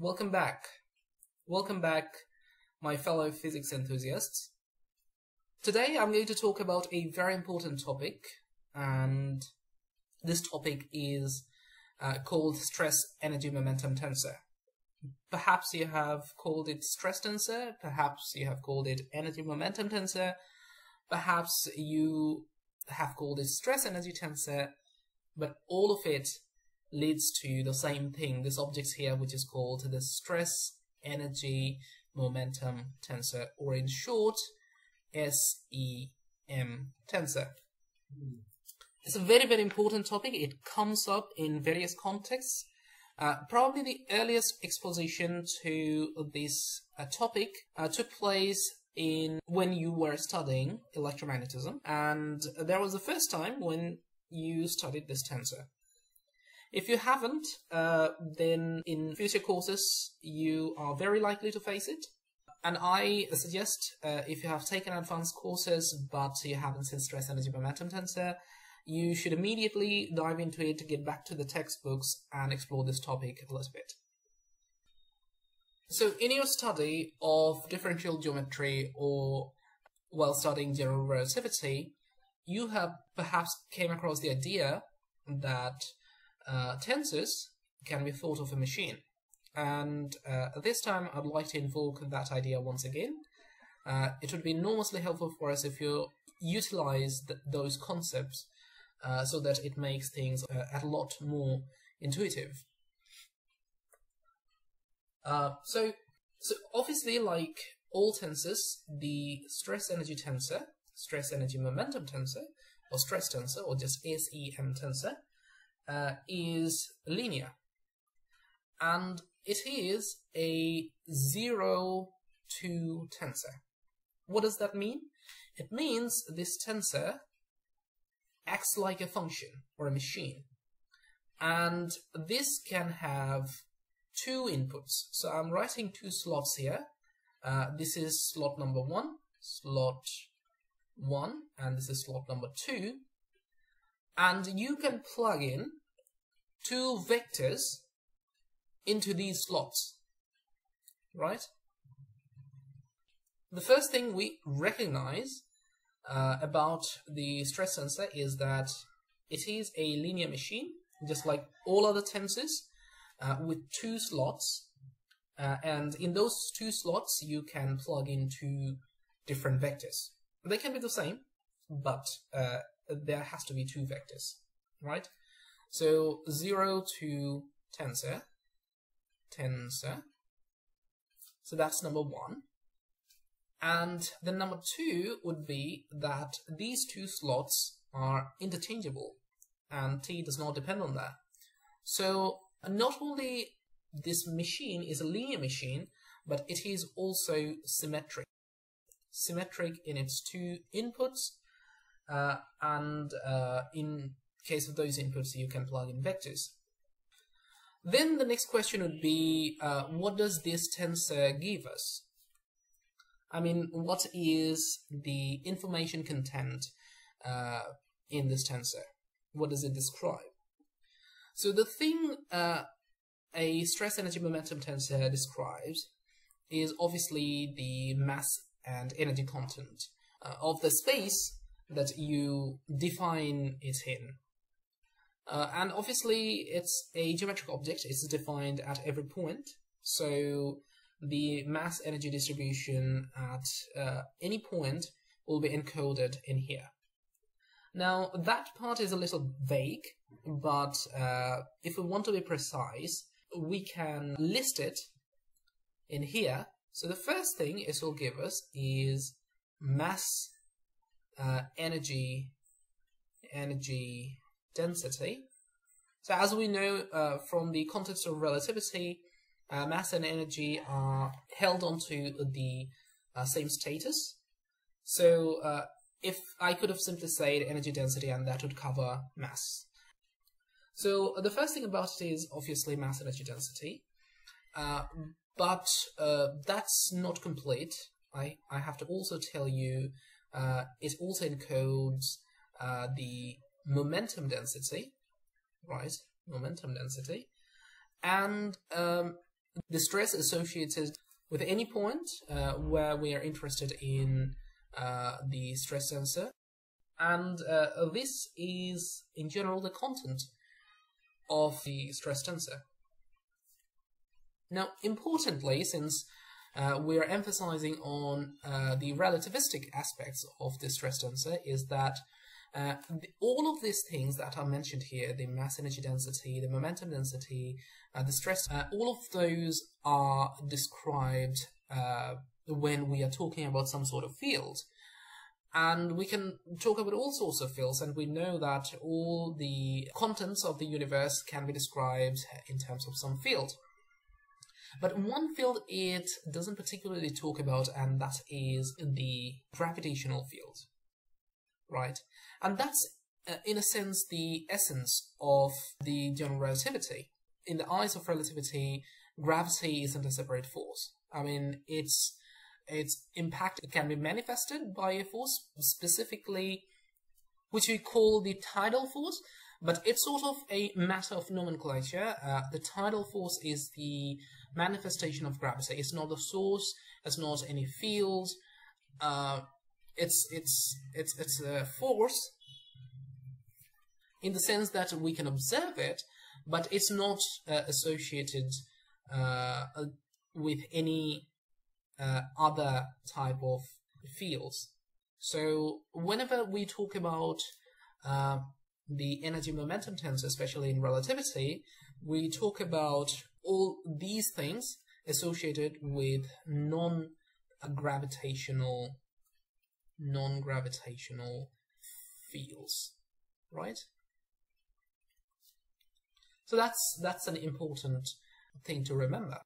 Welcome back. Welcome back, my fellow physics enthusiasts. Today I'm going to talk about a very important topic, and this topic is uh, called stress energy momentum tensor. Perhaps you have called it stress tensor, perhaps you have called it energy momentum tensor, perhaps you have called it stress energy tensor, but all of it leads to the same thing, this object here, which is called the stress energy momentum tensor, or in short, SEM tensor. It's a very, very important topic. It comes up in various contexts. Uh, probably the earliest exposition to this uh, topic uh, took place in when you were studying electromagnetism, and there was the first time when you studied this tensor. If you haven't, uh, then in future courses you are very likely to face it. And I suggest uh, if you have taken advanced courses but you haven't seen stress energy momentum tensor, you should immediately dive into it, to get back to the textbooks, and explore this topic a little bit. So, in your study of differential geometry or while studying general relativity, you have perhaps came across the idea that uh, tensors can be thought of a machine. And uh, this time I'd like to invoke that idea once again. Uh, it would be enormously helpful for us if you utilize th those concepts uh, so that it makes things uh, a lot more intuitive. Uh, so, so obviously, like all tensors, the stress energy tensor, stress energy momentum tensor, or stress tensor, or just SEM tensor, uh, is linear. And it is a 0 to tensor. What does that mean? It means this tensor acts like a function or a machine. And this can have two inputs. So I'm writing two slots here. Uh, this is slot number one, slot one, and this is slot number two. And you can plug in two vectors into these slots, right? The first thing we recognize uh, about the stress tensor is that it is a linear machine, just like all other tensors, uh, with two slots. Uh, and in those two slots, you can plug in two different vectors. They can be the same, but uh, there has to be two vectors, right? So 0 to tensor, tensor. So that's number one. And the number two would be that these two slots are interchangeable and t does not depend on that. So not only this machine is a linear machine, but it is also symmetric. Symmetric in its two inputs uh, and uh, in case of those inputs, you can plug in vectors. Then the next question would be, uh, what does this tensor give us? I mean, what is the information content uh, in this tensor? What does it describe? So the thing uh, a stress energy momentum tensor describes is obviously the mass and energy content uh, of the space that you define it in. Uh, and obviously, it's a geometric object. It's defined at every point. So the mass energy distribution at uh, any point will be encoded in here. Now, that part is a little vague, but uh, if we want to be precise, we can list it in here. So the first thing it will give us is mass uh, energy energy density. So as we know uh, from the context of relativity, uh, mass and energy are held onto the uh, same status. So uh, if I could have simply said energy density and that would cover mass. So the first thing about it is obviously mass energy density, uh, but uh, that's not complete. I, I have to also tell you it also encodes the momentum density, right? Momentum density, and um, the stress associated with any point uh, where we are interested in uh, the stress tensor. And uh, this is, in general, the content of the stress tensor. Now, importantly, since uh, we are emphasizing on uh, the relativistic aspects of the stress tensor, is that uh, the, all of these things that are mentioned here, the mass energy density, the momentum density, uh, the stress, uh, all of those are described uh, when we are talking about some sort of field. And we can talk about all sorts of fields, and we know that all the contents of the universe can be described in terms of some field. But one field it doesn't particularly talk about, and that is the gravitational field. Right? And that's, uh, in a sense, the essence of the general relativity. In the eyes of relativity, gravity isn't a separate force. I mean, it's its impact can be manifested by a force specifically which we call the tidal force but it's sort of a matter of nomenclature. Uh, the tidal force is the manifestation of gravity. It's not the source. It's not any field. Uh, it's it's it's it's a force in the sense that we can observe it but it's not uh, associated uh, with any uh, other type of fields. So whenever we talk about uh, the energy momentum tensor, especially in relativity, we talk about all these things associated with non-gravitational non-gravitational fields, right? So that's that's an important thing to remember.